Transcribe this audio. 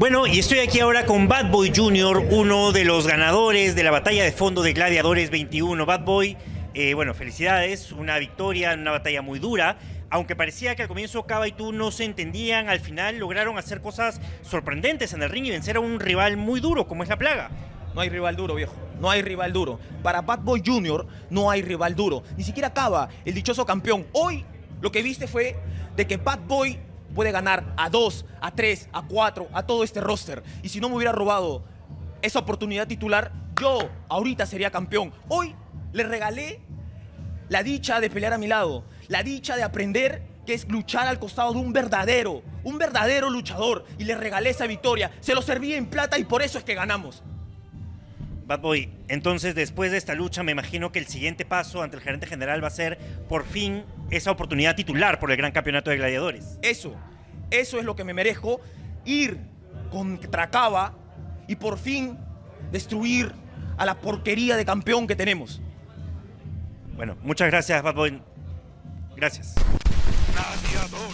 Bueno, y estoy aquí ahora con Bad Boy Jr., uno de los ganadores de la batalla de fondo de Gladiadores 21. Bad Boy, eh, bueno, felicidades, una victoria, una batalla muy dura. Aunque parecía que al comienzo Cava y tú no se entendían, al final lograron hacer cosas sorprendentes en el ring y vencer a un rival muy duro como es la plaga. No hay rival duro, viejo. No hay rival duro. Para Bad Boy Jr. no hay rival duro. Ni siquiera Cava, el dichoso campeón. Hoy lo que viste fue de que Bad Boy puede ganar a dos, a tres, a cuatro, a todo este roster. Y si no me hubiera robado esa oportunidad titular, yo ahorita sería campeón. Hoy le regalé la dicha de pelear a mi lado, la dicha de aprender que es luchar al costado de un verdadero, un verdadero luchador. Y le regalé esa victoria. Se lo serví en plata y por eso es que ganamos. Bad Boy, entonces después de esta lucha me imagino que el siguiente paso ante el gerente general va a ser por fin esa oportunidad titular por el gran campeonato de gladiadores. Eso, eso es lo que me merezco, ir contra Cava y por fin destruir a la porquería de campeón que tenemos. Bueno, muchas gracias Bad Boy. Gracias. Gladiadores.